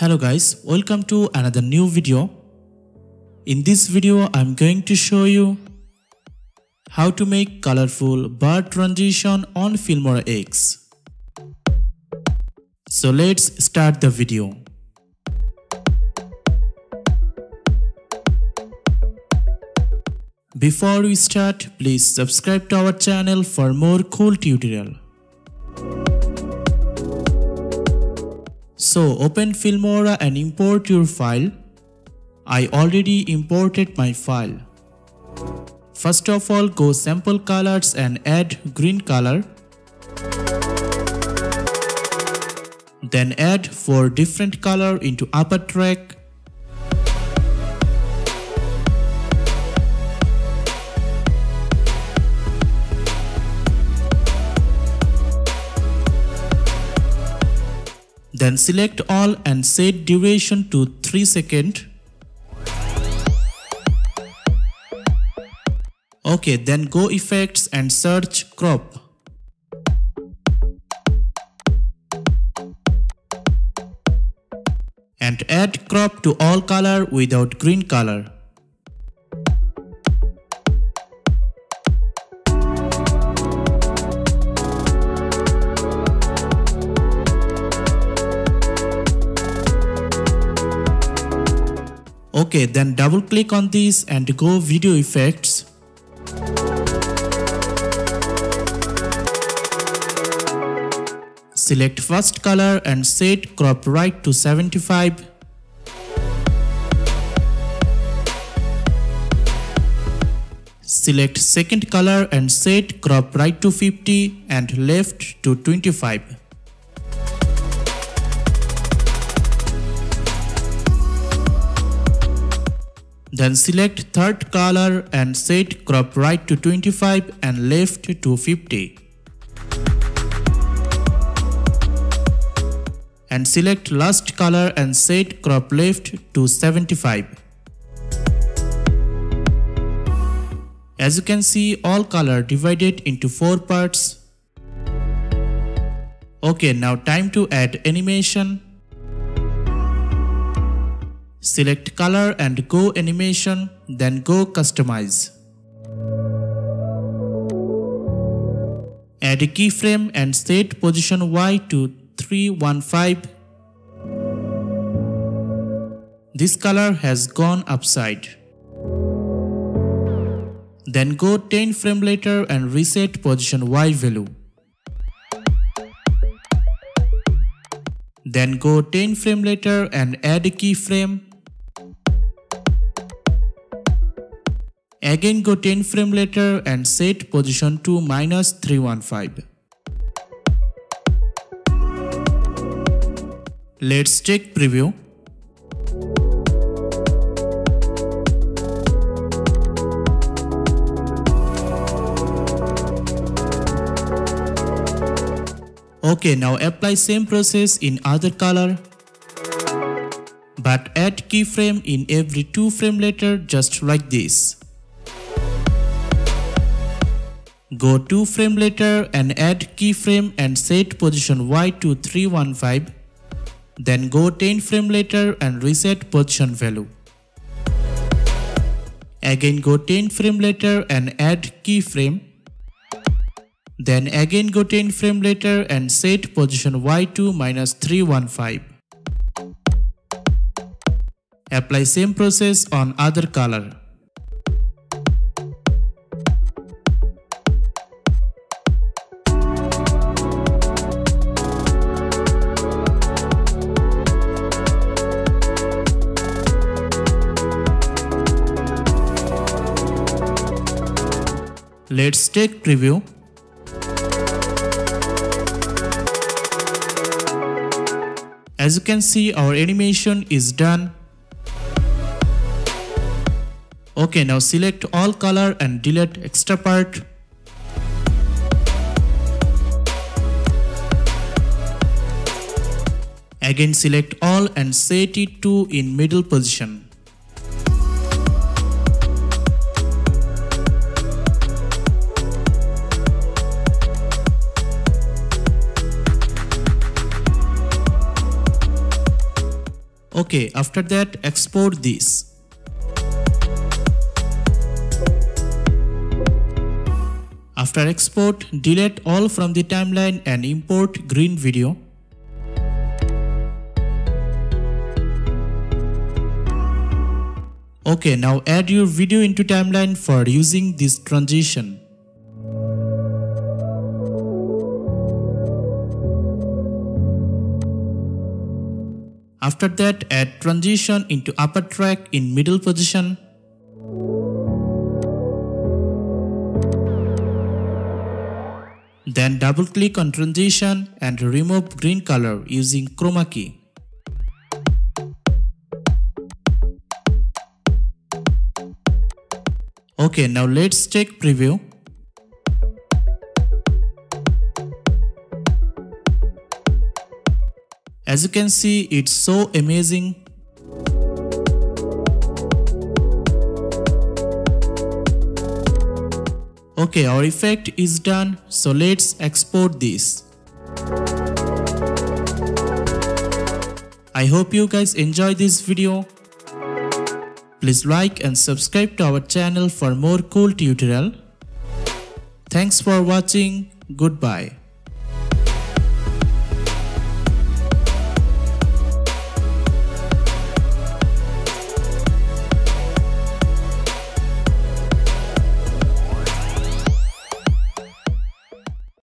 Hello guys, welcome to another new video. In this video, I'm going to show you how to make colorful bar transition on Filmora X. So let's start the video. Before we start, please subscribe to our channel for more cool tutorial. So open Filmora and import your file. I already imported my file. First of all go sample colors and add green color. Then add 4 different color into upper track. Then select all and set duration to 3 seconds. Okay, then go effects and search crop. And add crop to all color without green color. Okay, then double click on this and go video effects. Select first color and set crop right to 75. Select second color and set crop right to 50 and left to 25. Then select third color and set crop right to 25 and left to 50. And select last color and set crop left to 75. As you can see all color divided into 4 parts. Okay now time to add animation. Select color and go animation, then go customize. Add keyframe and set position Y to 315. This color has gone upside. Then go 10 frame later and reset position Y value. Then go 10 frame later and add a keyframe Again go 10 frame later and set position to minus 315. Let's check preview. Okay, now apply same process in other color. But add keyframe in every 2 frame later just like this. Go to frame later and add keyframe and set position Y to 315. Then go 10 frame later and reset position value. Again go 10 frame later and add keyframe. Then again go 10 frame later and set position Y to minus 315. Apply same process on other color. Let's take preview. As you can see our animation is done. Okay now select all color and delete extra part. Again select all and set it to in middle position. Okay, after that export this. After export, delete all from the timeline and import green video. Okay, now add your video into timeline for using this transition. After that, add transition into upper track in middle position. Then double click on transition and remove green color using chroma key. Okay, now let's check preview. As you can see, it's so amazing. Okay, our effect is done, so let's export this. I hope you guys enjoy this video. Please like and subscribe to our channel for more cool tutorial. Thanks for watching. Goodbye.